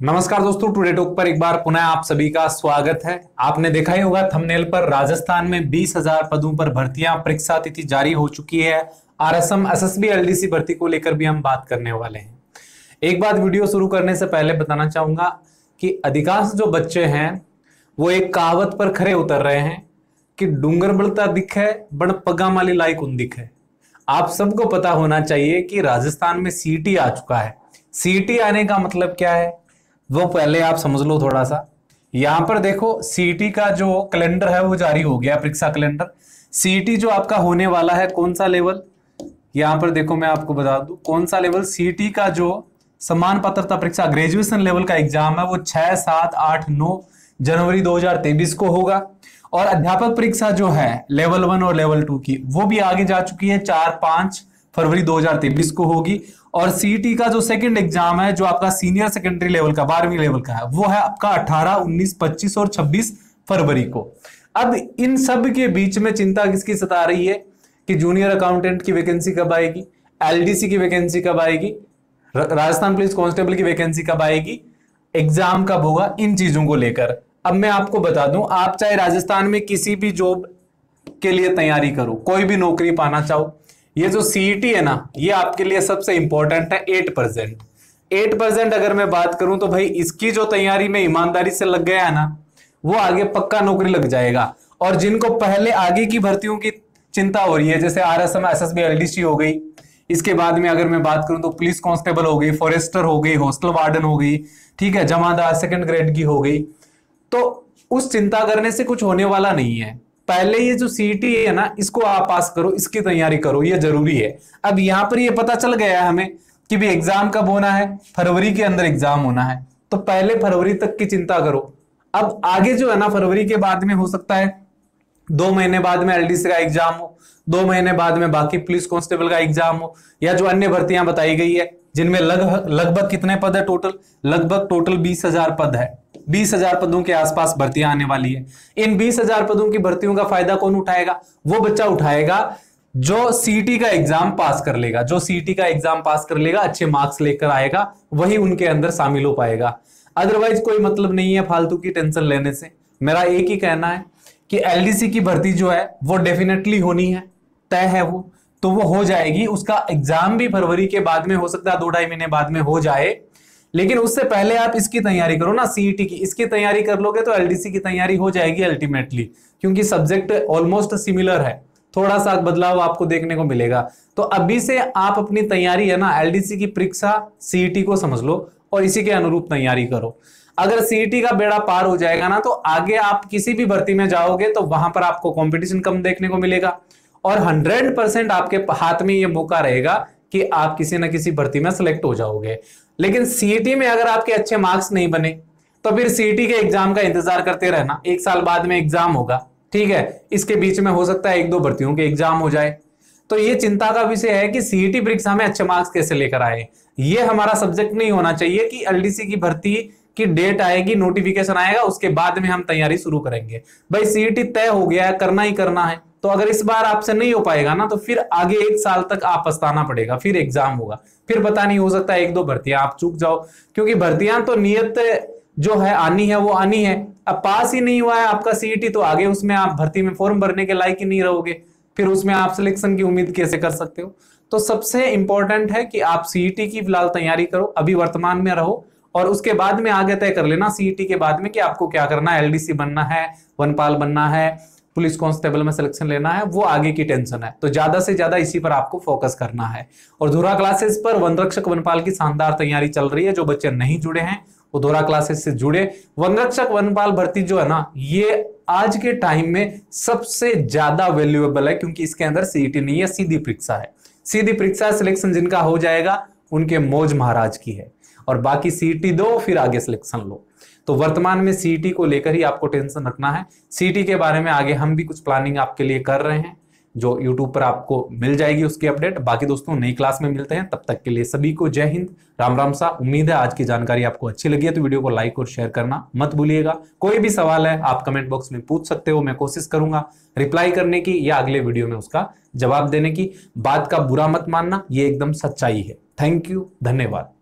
नमस्कार दोस्तों today talk पर एक बार पुनः आप सभी का स्वागत है। आपने देखा ही होगा थंबनेल पर राजस्थान में बीस हज़ार पदों पर भर्तियाँ, परीक्षा तिथि जारी हो चुकी है। आरएसएम, एसएसबी, एलडीसी भर्ती को लेकर भी हम बात करने वाले हैं। एक बात वीडियो शुरू करने से पहले बताना चाहूँगा कि अधिकांश जो बच्चे हैं, वो एक कहावत पर खड़े उतर रहे हैं कि डूंगर बढ़ता दिख है, बड़ पगा माली लाइक उन दिख है। आप सबको पता होना चाहिए कि राजस्थान में सीटी आ चुका है। सीटी आने का मतलब क्या है? वो पहले आप समझ लो थोड़ा सा। यहाँ पर देखो सीटी का जो कैलेंडर है वो जारी हो गया, परीक्षा कैलेंडर सीटी जो आपका होने वाला है, कौन सा लेवल यहाँ पर देखो मैं आपको बता दूँ, कौन सा लेवल सीटी का जो समान पात्रता परीक्षा ग्रेजुएशन लेवल का एग्ज़ाम है, वो छह सात, आठ, नौ जनवरी 2023 को होगा। और अध्यापक परीक्षा जो है लेवल वन और लेवल टू की, वो भी आगे जा चुकी है, चार, पाँच फरवरी 2023 को होगी। और सीटी का जो सेकंड एग्ज़ाम है जो आपका सीनियर सेकेंडरी लेवल का बारहवीं लेवल का है वो है आपका 18, 19, 25 और 26 फरवरी को। अब इन सब के बीच में चिंता किसकी सता रही है? कि जूनियर अकाउंटेंट की वैकेंसी कब आएगी? एलडीसी की वैकेंसी कब आएगी? राजस्थान पुलिस कांस्टेबल की वैकेंसी कब आएगी? एग्ज़ाम कब होगा? इन चीज़ों को लेकर। अब मैं आपको बता दूँ आप चाहे राजस्थान में किसी भी जॉब के लिए तैयारी करो कोई भी नौकरी पाना चाहो ये जो सीईटी e है ना, ये आपके लिए सबसे इंपॉर्टेंट है एट परसेंट एट परसेंट अगर मैं बात करूँ तो भाई इसकी जो तैयारी में ईमानदारी से लग गया है ना, वो आगे पक्का नौकरी लग जाएगा। और जिनको पहले आगे की भर्तियों की चिंता हो रही है, जैसे R S M S S B L D C हो गई, इसके बाद में अगर मैं बात करूँ तो पुलिस कांस्टेबल हो गई, फॉरेस्टर हो गई, हॉस्टल वार्डन हो गई, ठीक है, जमादार सेकंड ग्रेड की हो गई। तो उस चिंता करने से कुछ होने वाला नहीं है। पहले ये जो सीटी है ना, इसको आप पास करो, इसकी तैयारी करो, ये ज़रूरी है। अब यहाँ पर ये पता चल गया है हमें कि भी एग्ज़ाम कब होना है? फरवरी के अंदर एग्ज़ाम होना है। तो पहले फरवरी तक की चिंता करो। अब आगे जो है ना, फरवरी के बाद में हो सकता है, दो महीने बाद में एलडीसी का एग्ज़ाम हो, दो महीने बाद में बाकी पुलिस कांस्टेबल का एग्ज़ाम हो, या जो अन्य भर्तियाँ बताई गई है, जिनमें लगभग लगभग कितने पद है टोटल लगभग टोटल बीस हज़ार पद है। बीस हज़ार पदों के आसपास भर्तियाँ आने वाली है। इन बीस हज़ार पदों की भर्तियों का फ़ायदा कौन उठाएगा? वो बच्चा उठाएगा जो सीटी का एग्ज़ाम पास कर लेगा। जो सीटी का एग्ज़ाम पास कर लेगा, अच्छे मार्क्स लेकर आएगा, वही उनके अंदर शामिल हो पाएगा। अदरवाइज़ कोई मतलब नहीं है फालतू की टेंशन लेने से। मेरा एक ही कहना है कि एलडीसी की भर्ती जो है, वो डेफिनेटली होनी है, तय है वो। तो वो हो जाएगी। उसका एग्ज़ाम भी फरवरी के बाद में हो सकता है, दो ढाई महीने बाद में हो जाए। लेकिन उससे पहले आप इसकी तैयारी करो ना सीईटी की। इसकी तैयारी कर लोगे तो एलडीसी की तैयारी हो जाएगी अल्टीमेटली क्योंकि सब्जेक्ट ऑलमोस्ट सिमिलर है। थोड़ा सा बदलाव आपको देखने को मिलेगा। तो अभी से आप अपनी तैयारी है ना एलडीसी की परीक्षा सीईटी को समझ लो और इसी के अनुरूप तैयारी करो। अगर सीईटी का बेड़ा पार हो जाएगा ना तो आगे आप किसी भी भर्ती में जाओगे तो वहाँ पर आपको कंपटीशन कम देखने को मिलेगा। और हंड्रेड परसेंट आपके हाथ में ये मौका रहेगा कि आप किसी ना किसी भर्ती में सिलेक्ट हो जाओगे। लेकिन सीईटी में अगर आपके अच्छे मार्क्स नहीं बने तो फिर सीईटी के एग्ज़ाम का इंतज़ार करते रहना। एक साल बाद में एग्ज़ाम होगा, ठीक है? इसके बीच में हो सकता है एक दो भर्तियों के एग्ज़ाम हो जाए। तो ये चिंता का विषय है कि सीईटी परीक्षा में अच्छे मार्क्स कैसे लेकर आए। ये हमारा सब्जेक्ट नहीं होना चाहिए कि एलडीसी की भर्ती की डेट आएगी नोटिफिकेशन आएगा, उसके बाद में हम तैयारी शुरू करेंगे। भाई सीईटी तय हो गया है, करना ही करना है। तो अगर इस बार आपसे नहीं हो पाएगा ना तो फिर आगे एक साल तक आप पछताना पड़ेगा, फिर एग्ज़ाम होगा। फिर पता नहीं, हो सकता एक दो भर्तियाँ आप चूक जाओ, क्योंकि भर्तियाँ तो नियत जो है, आनी है, वो आनी है। अब पास ही नहीं हुआ है आपका सीईटी तो आगे उसमें आप भर्ती में फॉर्म भरने के लायक ही नहीं रहोगे। फिर उसमें आप सिलेक्शन की उम्मीद कैसे कर सकते हो? तो सबसे इंपॉर्टेंट है कि आप सीईटी की फ़िलहाल तैयारी करो, अभी वर्तमान में रहो, और उसके बाद में आगे तय कर लेना सीईटी के बाद में कि आपको क्या करना है। एलडीसी बनना है, वनपाल बनना है पुलिस कांस्टेबल में सिलेक्शन लेना है, वो आगे की टेंशन है। तो ज़्यादा से ज़्यादा इसी पर आपको फोकस करना है। और धोरा क्लासेस पर वनरक्षक वनपाल की शानदार तैयारी चल रही है, जो बच्चे नहीं जुड़े हैं, वो धोरा क्लासेस से जुड़े। वनरक्षक वनपाल भर्ती जो है ना, ये आज के टाइम में सबसे ज़्यादा वैल्यूएबल है, क्योंकि इसके अंदर सीईटी नहीं है, सीधी परीक्षा है। सीधी परीक्षा सिलेक्शन जिनका हो जाएगा, उनके मौज महाराज की है। और बाकी सीईटी दो, फिर आगे सिलेक्शन लो। तो वर्तमान में सीटी को लेकर ही आपको टेंशन रखना है। सीटी के बारे में आगे हम भी कुछ प्लानिंग आपके लिए कर रहे हैं, जो यूट्यूब पर आपको मिल जाएगी उसकी अपडेट बाकी दोस्तों, नई क्लास में मिलते हैं। तब तक के लिए सभी को जय हिंद। राम राम सा। उम्मीद है आज की जानकारी आपको अच्छी लगी है तो वीडियो को लाइक और शेयर करना मत भूलिएगा। कोई भी सवाल है, आप कमेंट बॉक्स में पूछ सकते हो, मैं कोशिश करूँगा रिप्लाई करने की या अगले वीडियो में उसका जवाब देने की। बात का बुरा मत मानना, ये एकदम सच्चाई है। थैंक यू धन्यवाद।